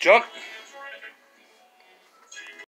Jump.